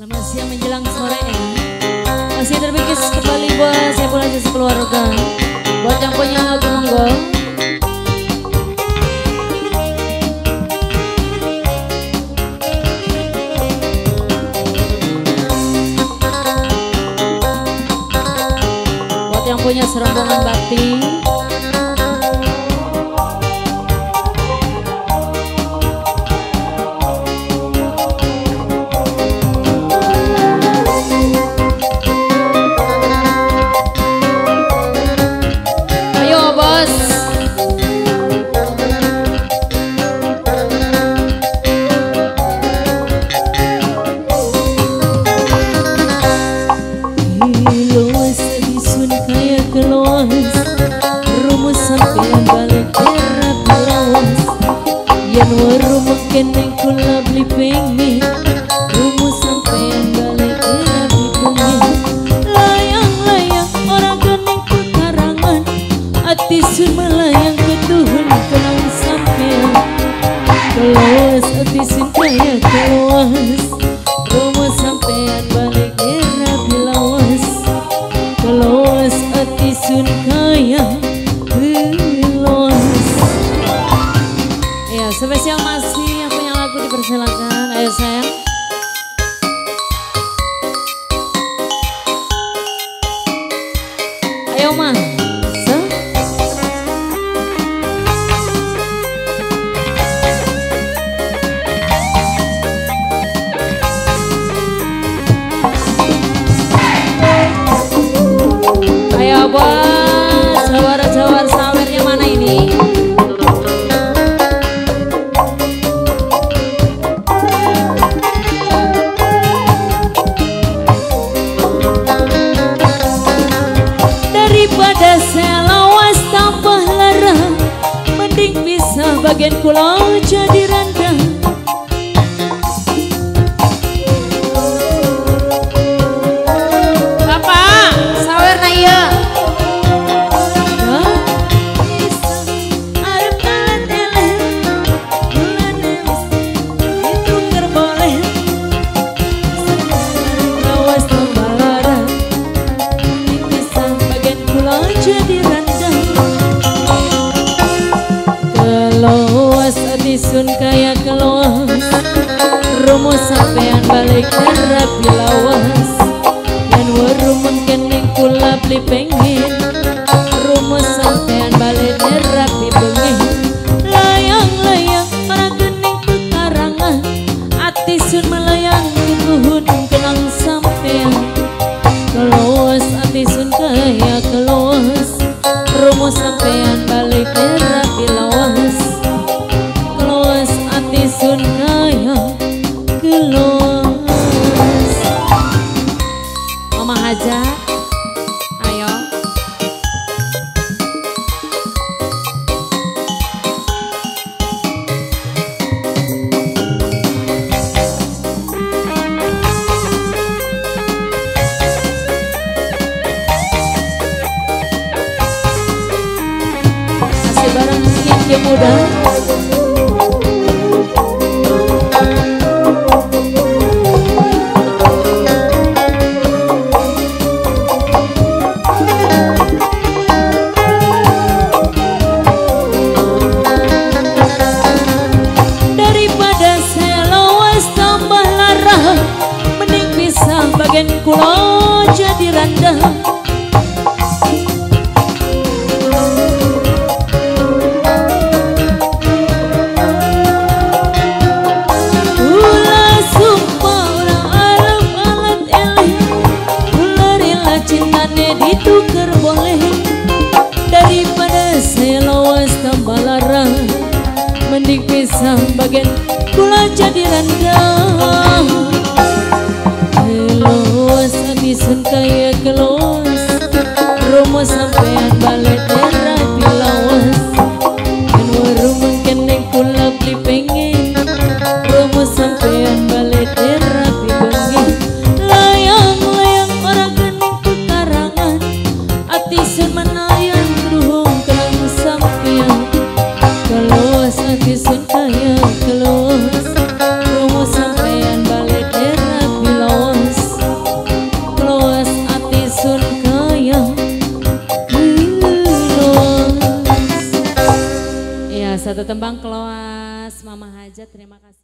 Selamat siang menjelang sore. Masih terbikis kembali buat saya pula sekeluarga. Buat yang punya lagu monggo. Buat yang punya serombongan batik mengkeneng kula beli pengen Rumus sampean balik kira pengen Layang-layang orang keneng pekarangan Ati sun melayang ketuhun kenang sampean Keluas ati sun kaya keluas dipersilakan. Ayo sayang. Ayo mah. Jadi sun kaya keluas Romo sampean balik rapi lawas yang Mending pisah bagian kulo jadi randa sun kaya kelos Romo sampean balik satu tembang kelas Mama Hajat, terima kasih.